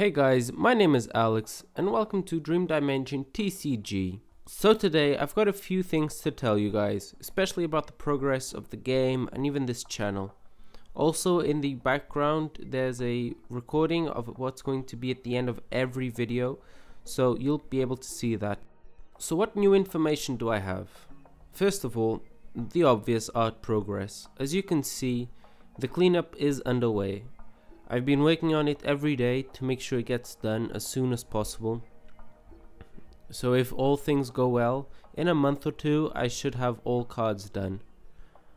Hey guys, my name is Alex and welcome to Dream Dimension TCG. So today I've got a few things to tell you guys, especially about the progress of the game and even this channel. Also in the background there's a recording of what's going to be at the end of every video, so you'll be able to see that. So what new information do I have? First of all, the obvious art progress. As you can see, the cleanup is underway I've been working on it every day to make sure it gets done as soon as possible. So if all things go well, in a month or two I should have all cards done.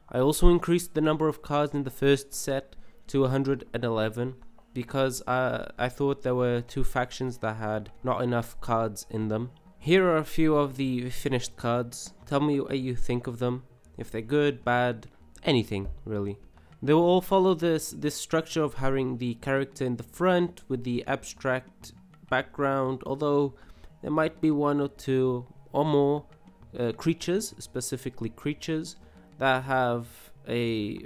I also increased the number of cards in the first set to 111 because uh, I thought there were two factions that had not enough cards in them. Here are a few of the finished cards. Tell me what you think of them. If they're good, bad, anything really. They will all follow this, this structure of having the character in the front with the abstract background, although there might be one or two or more uh, creatures, specifically creatures, that have a,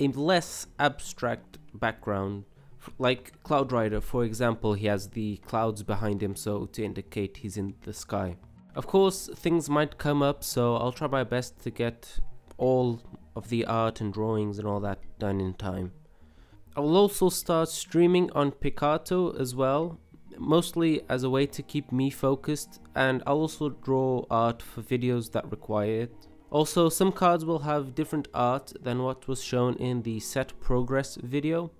a less abstract background. Like Cloud Rider, for example, he has the clouds behind him so to indicate he's in the sky. Of course, things might come up, so I'll try my best to get all of the art and drawings and all that done in time. I will also start streaming on Picarto as well, mostly as a way to keep me focused and I'll also draw art for videos that require it. Also, some cards will have different art than what was shown in the set progress video,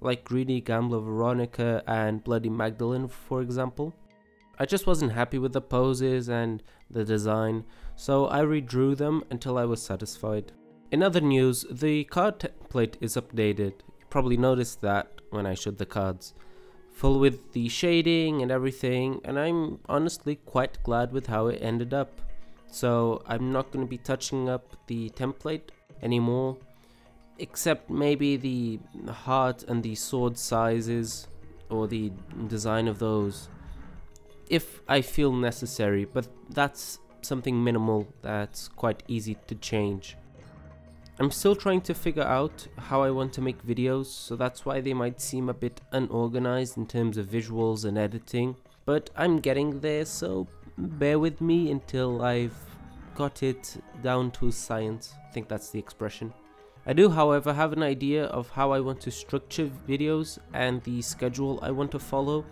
like Greedy Gambler Veronica and Bloody Magdalene for example. I just wasn't happy with the poses and the design, so I redrew them until I was satisfied. In other news, the card template is updated. You probably noticed that when I showed the cards. Full with the shading and everything, and I'm honestly quite glad with how it ended up. So I'm not going to be touching up the template anymore, except maybe the heart and the sword sizes or the design of those if I feel necessary, but that's something minimal that's quite easy to change. I'm still trying to figure out how I want to make videos, so that's why they might seem a bit unorganized in terms of visuals and editing, but I'm getting there, so bear with me until I've got it down to science. I think that's the expression. I do however have an idea of how I want to structure videos and the schedule I want to follow,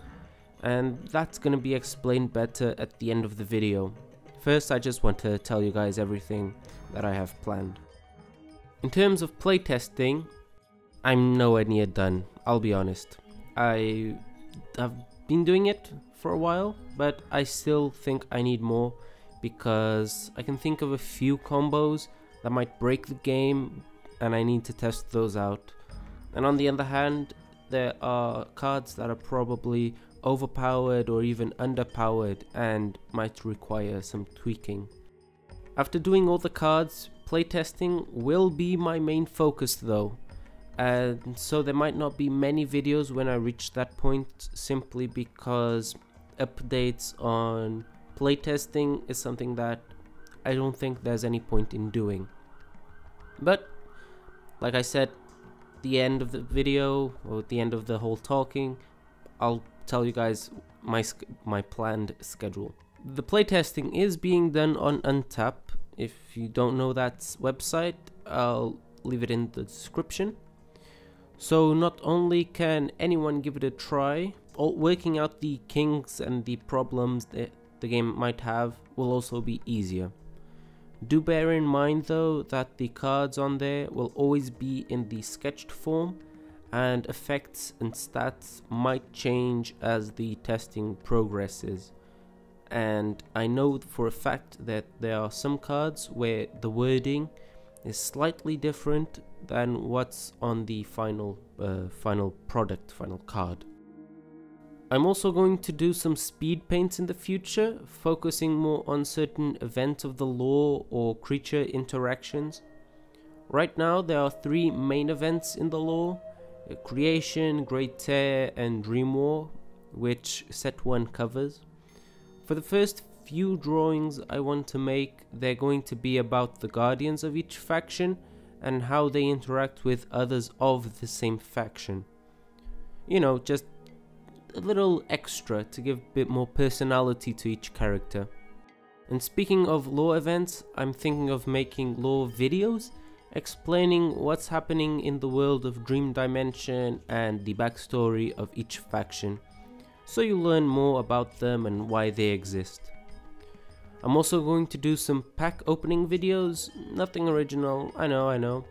and that's going to be explained better at the end of the video. First I just want to tell you guys everything that I have planned. In terms of playtesting, I'm nowhere near done, I'll be honest. I have been doing it for a while, but I still think I need more because I can think of a few combos that might break the game and I need to test those out. And on the other hand, there are cards that are probably overpowered or even underpowered and might require some tweaking. After doing all the cards, Playtesting will be my main focus though, and so there might not be many videos when I reach that point simply because updates on playtesting is something that I don't think there's any point in doing. But, like I said, the end of the video, or the end of the whole talking, I'll tell you guys my my planned schedule. The playtesting is being done on Untap if you don't know that website, I'll leave it in the description. So not only can anyone give it a try, working out the kinks and the problems that the game might have will also be easier. Do bear in mind though that the cards on there will always be in the sketched form and effects and stats might change as the testing progresses and I know for a fact that there are some cards where the wording is slightly different than what's on the final uh, final product final card. I'm also going to do some speed paints in the future focusing more on certain events of the lore or creature interactions. Right now there are three main events in the lore uh, creation great tear and dream war which set 1 covers for the first few drawings I want to make, they're going to be about the guardians of each faction and how they interact with others of the same faction. You know, just a little extra to give a bit more personality to each character. And speaking of lore events, I'm thinking of making lore videos explaining what's happening in the world of Dream Dimension and the backstory of each faction, so you learn more about them and why they exist. I'm also going to do some pack opening videos, nothing original, I know, I know.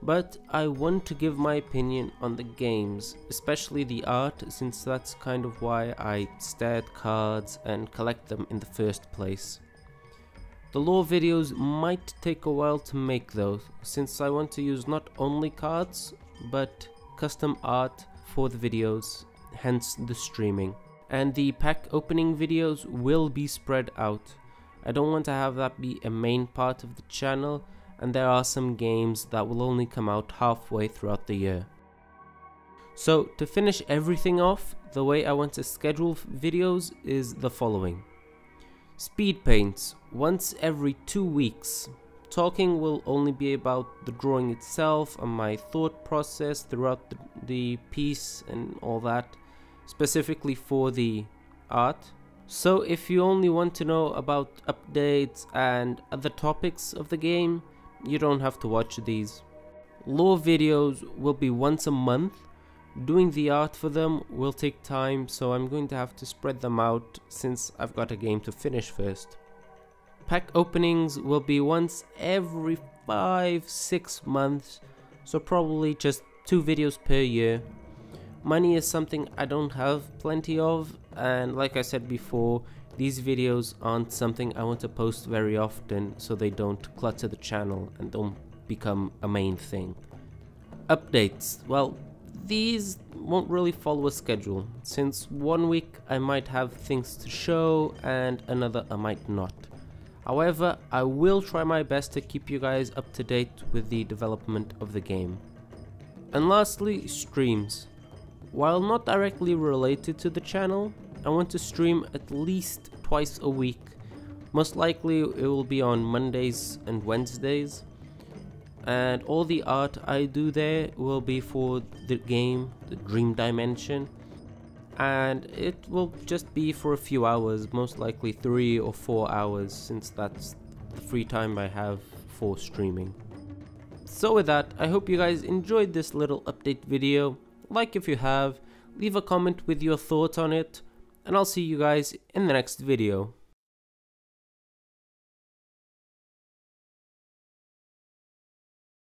But I want to give my opinion on the games, especially the art, since that's kind of why I stare at cards and collect them in the first place. The lore videos might take a while to make though, since I want to use not only cards, but custom art for the videos, hence the streaming. And the pack opening videos will be spread out. I don't want to have that be a main part of the channel, and there are some games that will only come out halfway throughout the year. So to finish everything off, the way I want to schedule videos is the following. Speed paints, once every two weeks. Talking will only be about the drawing itself and my thought process throughout the, the piece and all that, specifically for the art. So if you only want to know about updates and other topics of the game, you don't have to watch these. Lore videos will be once a month Doing the art for them will take time, so I'm going to have to spread them out since I've got a game to finish first. Pack openings will be once every 5-6 months, so probably just 2 videos per year. Money is something I don't have plenty of, and like I said before, these videos aren't something I want to post very often so they don't clutter the channel and don't become a main thing. Updates. Well, these won't really follow a schedule, since one week I might have things to show and another I might not. However, I will try my best to keep you guys up to date with the development of the game. And lastly, streams. While not directly related to the channel, I want to stream at least twice a week. Most likely it will be on Mondays and Wednesdays and all the art I do there will be for the game, the Dream Dimension and it will just be for a few hours, most likely 3 or 4 hours since that's the free time I have for streaming. So with that, I hope you guys enjoyed this little update video, like if you have, leave a comment with your thoughts on it, and I'll see you guys in the next video.